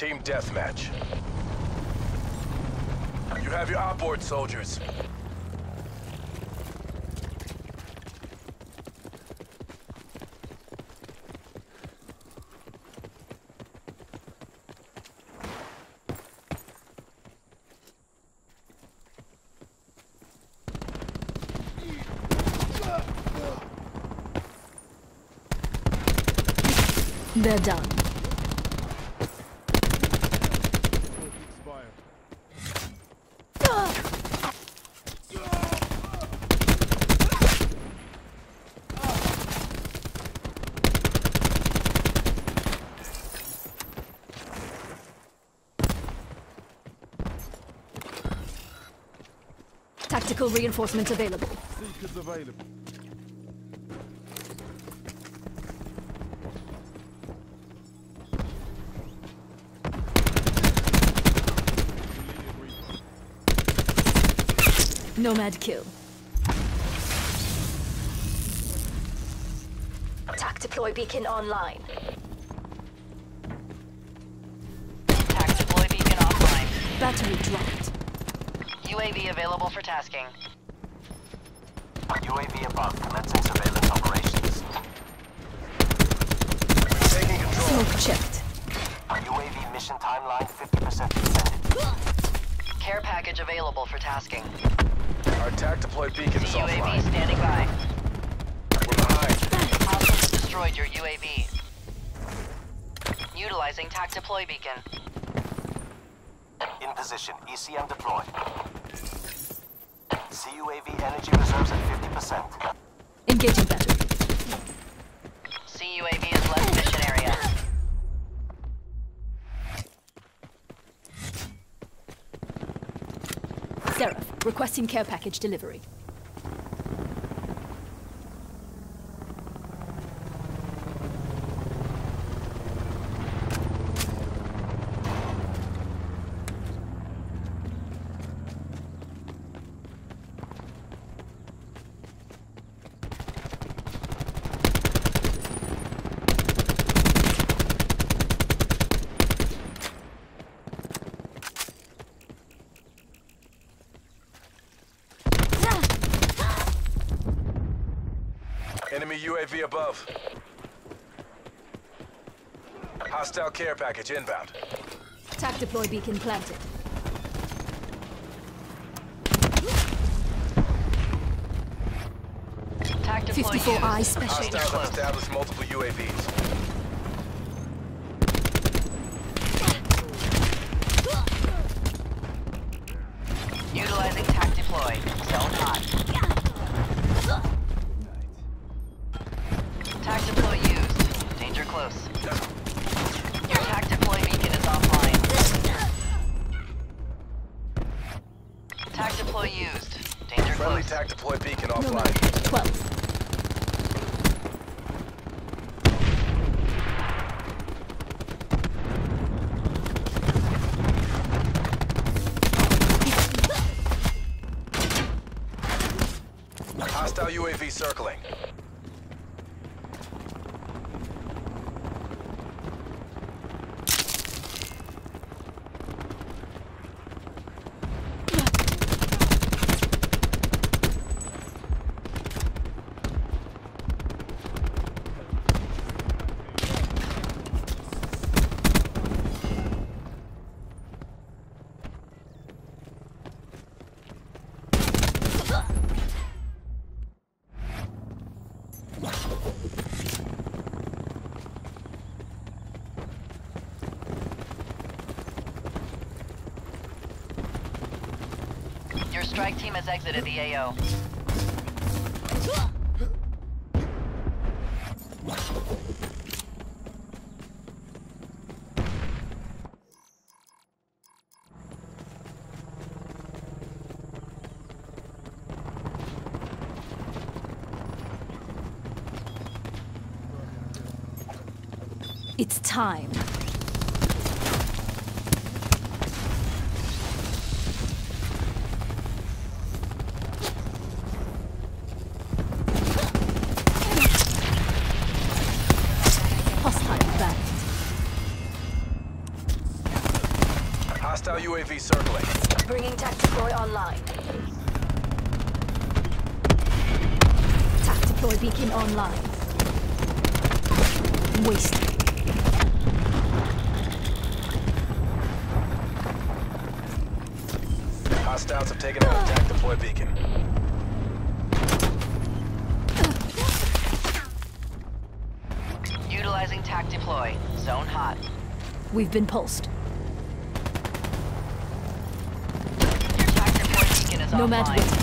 Team deathmatch. You have your outboard soldiers. They're done. Tactical reinforcements available. Seekers available. Nomad kill. TAC deploy beacon online. TAC deploy beacon offline. Battery dropped. UAV available for tasking. UAV above, commencing surveillance operations. Taking control. Smoke checked. UAV mission timeline 50% extended. Care package available for tasking. Our TAC deploy beacon is UAV offline. standing by. We're behind. Hostiles destroyed your UAV. Utilizing TAC deploy beacon. In position, ECM deployed. CUAV energy reserves at 50%. Engaging battery. CUAV is left mission area. Seraph, requesting care package delivery. Enemy UAV above. Hostile care package inbound. TAC deploy beacon planted. TAC deploy 54 used. eye special. Hostiles have established multiple UAVs. Danger Friendly close. TAC deploy beacon offline. 12. Hostile UAV circling. Strike team has exited the AO. It's time. Hostile UAV circling. Bringing TAC deploy online. TAC deploy beacon online. Wasted. Hostiles have taken out attack deploy beacon. Utilizing TAC deploy. Zone hot. We've been pulsed. Your TAC deploy beacon is Nomad offline.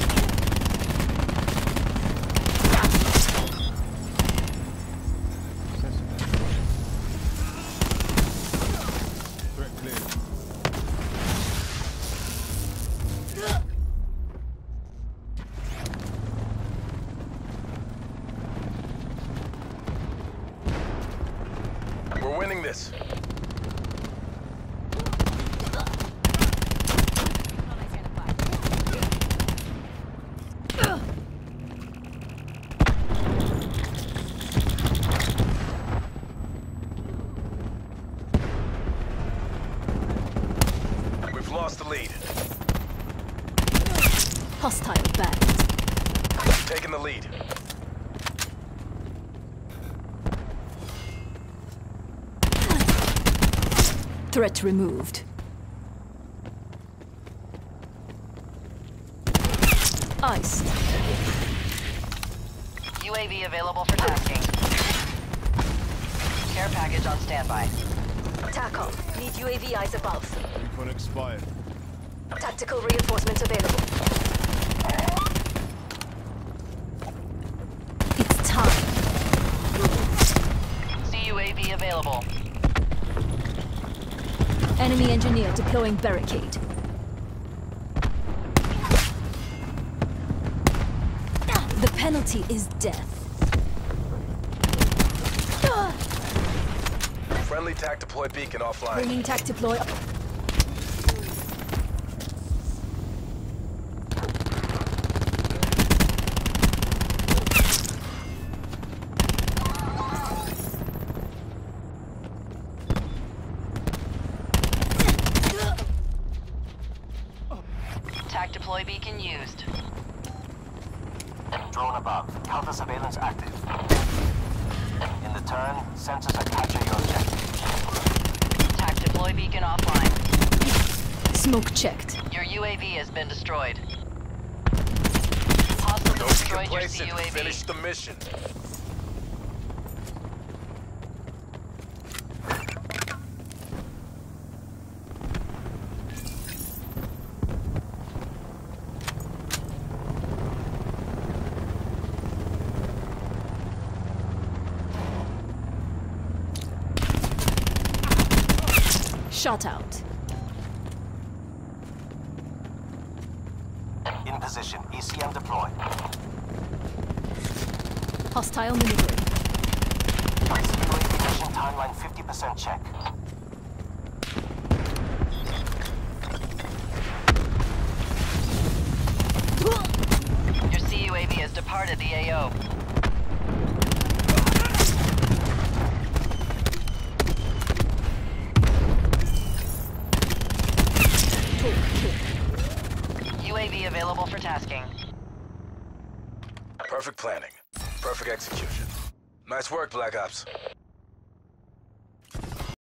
win. We're winning this. We've lost the lead. Hostile banned. Taking the lead. Threat removed. Ice. UAV available for tasking. Care package on standby. TACOM. Need UAV eyes above. Recon expired. Tactical reinforcements available. It's time. CUAV available. Enemy engineer deploying barricade. The penalty is death. Friendly tac deploy beacon offline. Bringing tac deploy. TAC deploy beacon used. Drone above. Counter surveillance active. In the turn, sensors are capture your objective. TAC deploy beacon offline. Smoke checked. Your UAV has been destroyed. Hostiles Don't be destroyed your complacent. CUAV. Finish the mission. Shot out. In position. ECM deployed. Hostile maneuvering. UAV mission timeline 50% check. Your CUAV has departed the AO. UAV available for tasking. Perfect planning. Perfect execution. Nice work, Black Ops.